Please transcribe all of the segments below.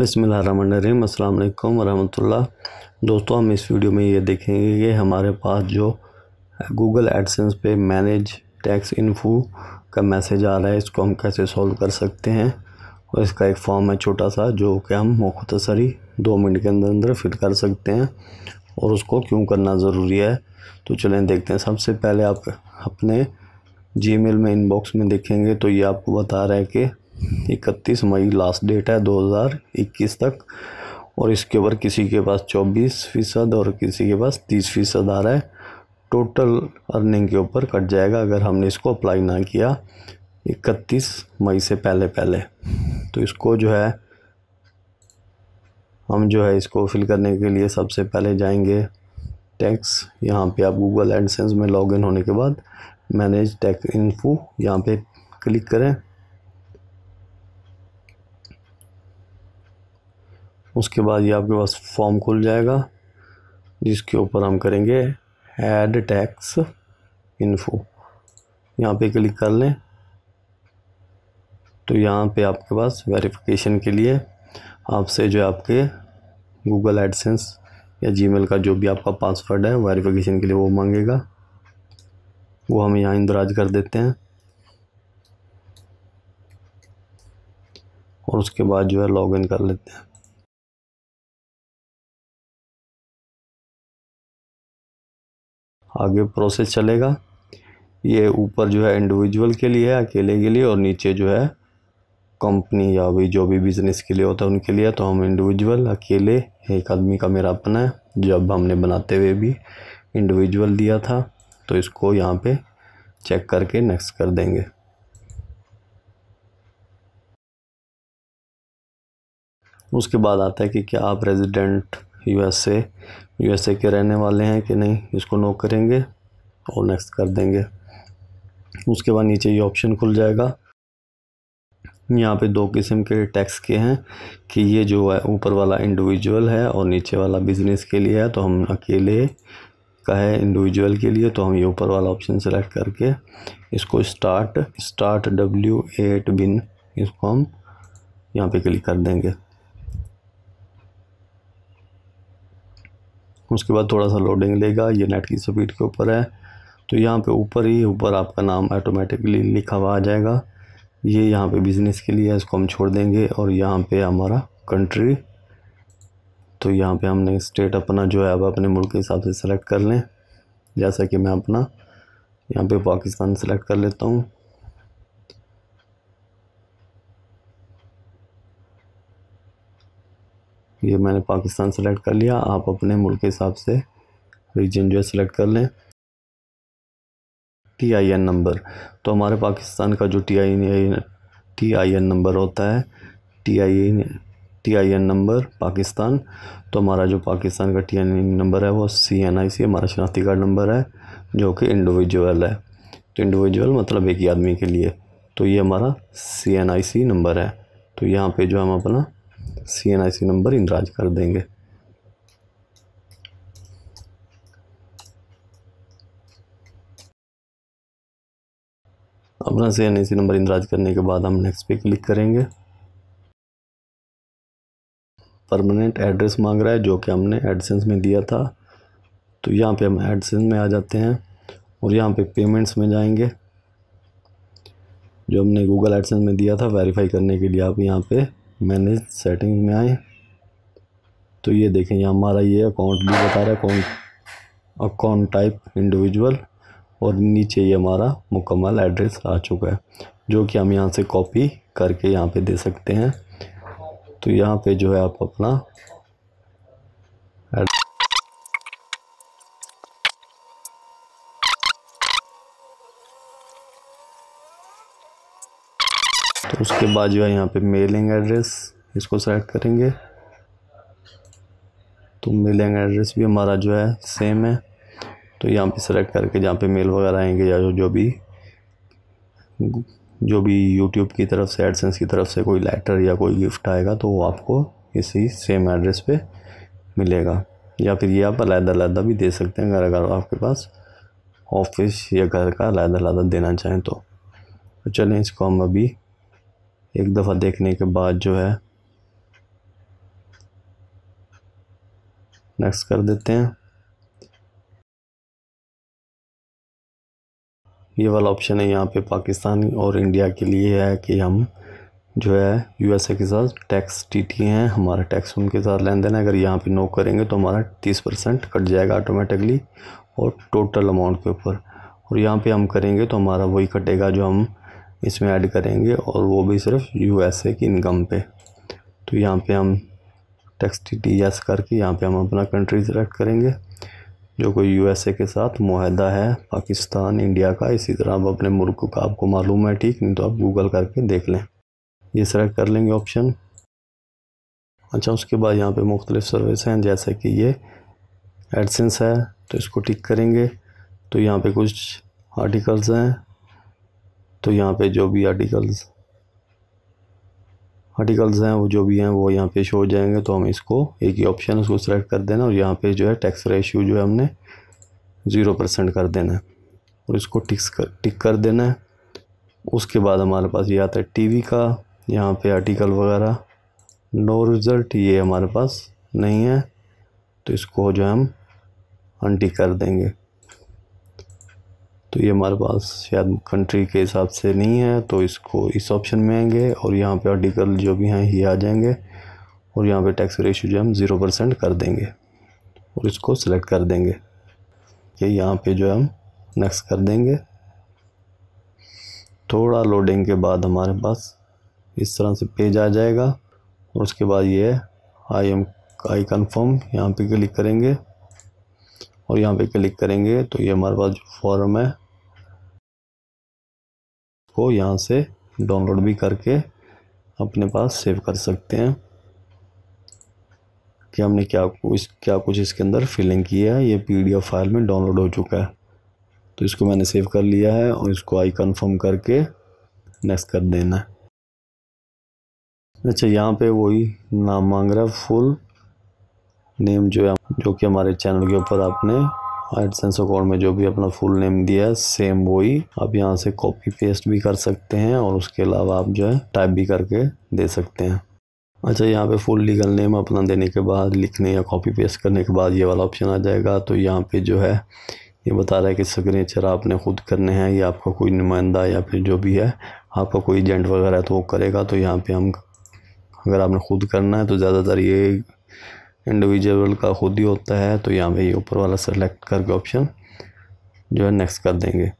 बिसमीम अस्सलाम दोस्तों, हम इस वीडियो में ये देखेंगे कि हमारे पास जो गूगल एडसेंस पे मैनेज टैक्स इन्फो का मैसेज आ रहा है, इसको हम कैसे सॉल्व कर सकते हैं? और इसका एक फॉर्म है छोटा सा, जो कि हम मुख्तसरी दो मिनट के अंदर अंदर फिल कर सकते हैं। और उसको क्यों करना ज़रूरी है? तो चलें देखते हैं। सबसे पहले आप अपने जीमेल में इनबॉक्स में देखेंगे तो ये आपको बता रहा है कि इकतीस मई लास्ट डेट है 2021 तक। और इसके ऊपर किसी के पास 24 फ़ीसद और किसी के पास 30 फ़ीसद आ रहा है। टोटल अर्निंग के ऊपर कट जाएगा अगर हमने इसको अप्लाई ना किया इकतीस मई से पहले पहले। तो इसको जो है, हम जो है इसको फिल करने के लिए सबसे पहले जाएँगे टैक्स यहाँ पे आप गूगल एडसेंस में लॉगिन होने के बाद मैनेज टैक्स इन्फो यहाँ पे क्लिक करें। उसके बाद ये आपके पास फॉर्म खुल जाएगा, जिसके ऊपर हम करेंगे ऐड टैक्स इन्फो यहाँ पे क्लिक कर लें। तो यहाँ पे आपके पास वेरिफिकेशन के लिए आपसे जो आपके गूगल एडसेंस या जीमेल का जो भी आपका पासवर्ड है वेरिफिकेशन के लिए वो मांगेगा। वो हम यहाँ इंदराज कर देते हैं। और उसके बाद जो है लॉगिन कर लेते हैं। आगे प्रोसेस चलेगा। ये ऊपर जो है इंडिविजुअल के लिए है, अकेले के लिए, और नीचे जो है कंपनी या भी जो भी बिज़नेस के लिए होता है उनके लिए तो हम इंडिविजुअल अकेले, एक आदमी का मेरा अपना है जब हमने बनाते हुए भी इंडिविजुअल दिया था तो इसको यहाँ पे चेक करके नेक्स्ट कर देंगे। उसके बाद आता है कि क्या आप रेजिडेंट यूएसए यूएसए के रहने वाले हैं कि नहीं, इसको नो करेंगे और नेक्स्ट कर देंगे। उसके बाद नीचे ये ऑप्शन खुल जाएगा। यहाँ पे दो किस्म के टैक्स के हैं कि ये जो है, ऊपर वाला इंडिविजुअल है और नीचे वाला बिज़नेस के लिए है तो हम अकेले का है इंडिविजुअल के लिए तो हम ये ऊपर वाला ऑप्शन सेलेक्ट करके इसको start start W eight BEN इसको हम यहाँ पे क्लिक कर देंगे। उसके बाद थोड़ा सा लोडिंग लेगा, ये नेट की स्पीड के ऊपर है। तो यहाँ पे ऊपर ही, ऊपर आपका नाम ऑटोमेटिकली लिखा हुआ आ जाएगा। ये यहाँ पे बिज़नेस के लिए है, इसको हम छोड़ देंगे। और यहाँ पे हमारा कंट्री तो यहाँ पे हमने स्टेट अपना जो है, अब अपने मुल्क के हिसाब से सेलेक्ट कर लें। जैसा कि मैं अपना यहाँ पे पाकिस्तान सेलेक्ट कर लेता हूँ। ये मैंने पाकिस्तान सेलेक्ट कर लिया। आप अपने मुल्क के हिसाब से रीजन जो है सेलेक्ट कर लें। टी आई एन नंबर तो हमारे पाकिस्तान का जो T I T I N number होता है T I T I N number Pakistan. तो हमारा जो पाकिस्तान का टी आई एन नंबर है, वो सी एन आई सी हमारा शनाख्ती कार्ड नंबर है, जो कि इंडिविजुअल है। तो इंडिविजुअल मतलब एक ही आदमी के लिए। तो ये हमारा सी एन आई सी नंबर है। तो यहाँ पे जो हम अपना सी एन आई सी नंबर इंदराज कर देंगे। अपना सी एन नंबर इंदराज करने के बाद हम नेक्स्ट पे क्लिक करेंगे। परमानेंट एड्रेस मांग रहा है, जो कि हमने एडसेंस में दिया था। तो यहाँ पे हम एडसेंस में आ जाते हैं और यहाँ पे पेमेंट्स में जाएँगे। जो हमने गूगल एडसेंस में दिया था वेरीफाई करने के लिए आप यहाँ पे मैनेज सेटिंग में आए। तो ये देखें, यहाँ हमारा ये अकाउंट भी बता रहा है अकाउंट अकाउंट टाइप इंडिविजुअल और नीचे ये हमारा मुकम्मल एड्रेस आ चुका है, जो कि हम यहाँ से कॉपी करके यहाँ पे दे सकते हैं। तो यहाँ पे जो है आप अपना तो उसके बाद जो है यहाँ पे मेलिंग एड्रेस इसको सेलेक्ट करेंगे। तो मेलिंग एड्रेस भी हमारा जो है सेम है। तो यहाँ पे सेलेक्ट करके जहाँ पे मेल वगैरह आएँगे या जो, भी जो भी यूट्यूब की तरफ़ से एडसेंस की तरफ़ से कोई लेटर या कोई गिफ्ट आएगा तो वो आपको इसी सेम एड्रेस पे मिलेगा। या फिर ये आप अलहदा अलहदा भी दे सकते हैं अगर अगर आपके पास ऑफ़िस या घर का अलहदा अलहदा देना चाहें तो, तो चलें इसको हम अभी एक दफ़ा देखने के बाद जो है नेक्स्ट कर देते हैं। ये वाला ऑप्शन है यहाँ पे पाकिस्तान और इंडिया के लिए है कि हम जो है यूएसए के साथ टैक्स टीटी हैं, हमारा टैक्स उनके साथ लेन देन है। अगर यहाँ पे नो करेंगे तो हमारा तीस परसेंट कट जाएगा ऑटोमेटिकली और टोटल अमाउंट के ऊपर। और यहाँ पे हम करेंगे तो हमारा वही कटेगा जो हम इसमें ऐड करेंगे और वो भी सिर्फ़ यूएसए की इनकम पे। तो यहाँ पे हम टैक्स टी एस करके यहाँ पे हम अपना कंट्री सेलेक्ट करेंगे, जो कोई यूएसए के साथ माहदा है, पाकिस्तान, इंडिया का। इसी तरह आप अपने मुल्क का आपको मालूम है, ठीक? नहीं तो आप गूगल करके देख लें। ये सेलेक्ट कर लेंगे ऑप्शन अच्छा उसके बाद यहाँ पे मुख्तलिफ़ सर्विस हैं, जैसे कि ये एडसेंस है तो इसको टिक करेंगे। तो यहाँ पे कुछ आर्टिकल्स हैं। तो यहाँ पे जो भी आर्टिकल्स आर्टिकल्स हैं, वो जो भी हैं, वो यहाँ पे शो हो जाएँगे तो हम इसको एक ही ऑप्शन उसको सेलेक्ट कर देना और यहाँ पे जो है टैक्स रेशियो जो है हमने ज़ीरो परसेंट कर देना है। और इसको टिक्स कर, टिक कर देना है। उसके बाद हमारे पास ये आता है टीवी का, यहाँ पे आर्टिकल वगैरह। नो रिज़ल्ट ये हमारे पास नहीं है तो इसको जो है हम अनटिक कर देंगे। तो ये हमारे पास शायद कंट्री के हिसाब से नहीं है तो इसको इस ऑप्शन में आएँगे और यहाँ पे आर्टिकल जो भी हैं, ये आ जाएँगे और यहाँ पे टैक्स रेशियो जो हम ज़ीरो परसेंट कर देंगे और इसको सिलेक्ट कर देंगे। ये यहाँ पे जो हम नेक्स्ट कर देंगे। थोड़ा लोडिंग के बाद हमारे पास इस तरह से पेज आ जाएगा और उसके बाद ये आई एम आई कन्फर्म यहाँ पे क्लिक करेंगे। और यहाँ पे क्लिक करेंगे तो ये हमारे पास जो फॉर्म है को यहाँ से डाउनलोड भी करके अपने पास सेव कर सकते हैं कि हमने क्या कुछ क्या कुछ इसके अंदर फिलिंग किया है। ये पीडीएफ फ़ाइल में डाउनलोड हो चुका है। तो इसको मैंने सेव कर लिया है और इसको आई कन्फर्म करके नेक्स्ट कर देना है। अच्छा यहाँ पे वही नाम मांग रहा है फुल नेम जो है, जो कि हमारे चैनल के ऊपर आपने एडसेंस अकाउंट में जो भी अपना फुल नेम दिया है सेम वही आप यहाँ से कॉपी पेस्ट भी कर सकते हैं और उसके अलावा आप जो है टाइप भी करके दे सकते हैं। अच्छा यहाँ पे फुल लीगल नेम अपना देने के बाद, लिखने या कॉपी पेस्ट करने के बाद ये वाला ऑप्शन आ जाएगा। तो यहाँ पे जो है, ये बता रहा है कि सिग्नेचर आपने खुद करने हैं, या आपका कोई नुमाइंदा या फिर जो भी है, आपका कोई एजेंट वगैरह है तो वो करेगा। तो यहाँ पे हम, अगर आपने खुद करना है तो ज़्यादातर ये इंडिविजुअल का खुद ही होता है तो यहाँ पे ये ऊपर वाला सेलेक्ट करके ऑप्शन जो है नेक्स्ट कर देंगे।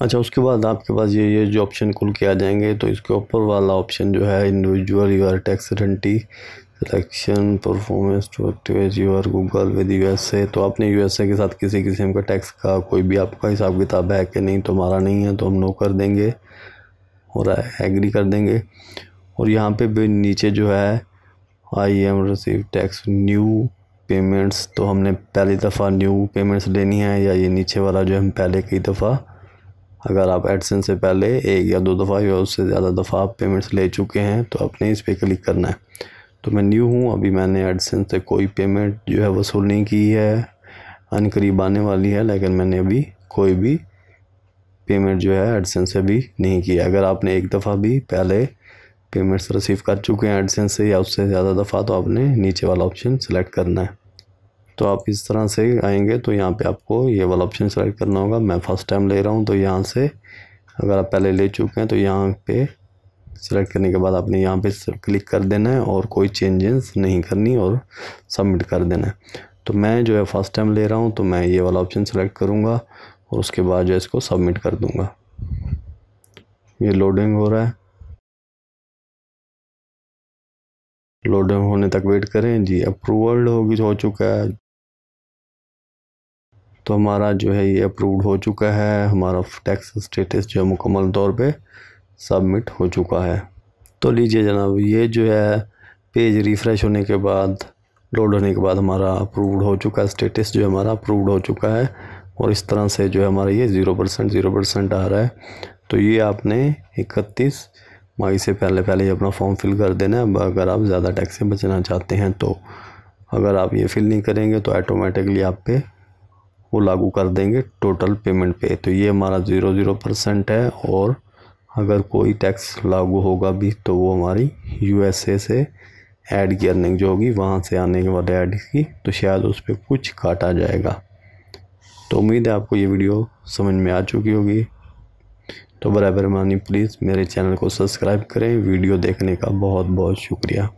अच्छा उसके बाद आपके पास ये ये जो ऑप्शन खुल के आ जाएँगे तो इसके ऊपर वाला ऑप्शन जो है individual your tax रेंटी selection performance to activate your Google with USA तो आपने यूएसए के साथ किसी किस्म का टैक्स का कोई भी आपका हिसाब किताब है कि नहीं तो हमारा नहीं है तो हम नो कर देंगे और एग्री कर देंगे। और यहाँ पे नीचे जो है I am receive tax new payments तो हमने पहली दफ़ा न्यू पेमेंट्स लेनी है, या ये नीचे वाला जो हम पहले कई दफ़ा, अगर आप एडसन से पहले एक या दो दफ़ा या उससे ज़्यादा दफ़ा आप पेमेंट्स ले चुके हैं तो आपने इस पर क्लिक करना है। तो मैं न्यू हूँ, अभी मैंने एडसन से कोई पेमेंट जो है, वसूल नहीं की है, अन करीब आने वाली है, लेकिन मैंने अभी कोई भी पेमेंट जो है एडसन से भी नहीं किया अगर आपने एक दफ़ा भी पहले पेमेंट्स रिसीव कर चुके हैं एडसेंस से या उससे ज़्यादा दफ़ा तो आपने नीचे वाला ऑप्शन सेलेक्ट करना है। तो आप इस तरह से आएँगे तो यहाँ पे आपको ये वाला ऑप्शन सेलेक्ट करना होगा। मैं फ़र्स्ट टाइम ले रहा हूँ तो यहाँ से अगर आप पहले ले चुके हैं तो यहाँ पे सेलेक्ट करने के बाद आपने यहाँ पे क्लिक कर देना है और कोई चेंजेस नहीं करनी और सबमिट कर देना है। तो मैं जो है फ़र्स्ट टाइम ले रहा हूँ तो मैं ये वाला ऑप्शन सेलेक्ट करूँगा और उसके बाद जो है इसको सबमिट कर दूँगा। ये लोडिंग हो रहा है। लोडिंग होने तक वेट करें। जी अप्रूवल्ड होगी हो चुका है। तो हमारा जो है ये अप्रूव्ड हो चुका है। हमारा टैक्स स्टेटस जो है मुकम्मल तौर पे सबमिट हो चुका है। तो लीजिए जनाब, ये जो है पेज रिफ़्रेश होने के बाद लोड होने के बाद हमारा अप्रूव्ड हो चुका है। स्टेटस जो हमारा अप्रूव्ड हो चुका है। और इस तरह से जो है हमारा ये ज़ीरो परसेंट ज़ीरो परसेंट आ रहा है। तो ये आपने इकतीस मई से पहले पहले ही अपना फॉर्म फिल कर देना है। अगर आप ज़्यादा टैक्स से बचना चाहते हैं तो अगर आप ये फिल नहीं करेंगे तो ऑटोमेटिकली आप पे वो लागू कर देंगे टोटल पेमेंट पे। तो ये हमारा ज़ीरो ज़ीरो परसेंट है और अगर कोई टैक्स लागू होगा भी तो वो हमारी यूएसए से ऐड की अर्निंग जो होगी, वहाँ से आने के बाद ऐड की तो शायद उस पर कुछ काटा जाएगा। तो उम्मीद है आपको ये वीडियो समझ में आ चुकी होगी। तो बराबर मानी प्लीज़ मेरे चैनल को सब्सक्राइब करें। वीडियो देखने का बहुत बहुत शुक्रिया।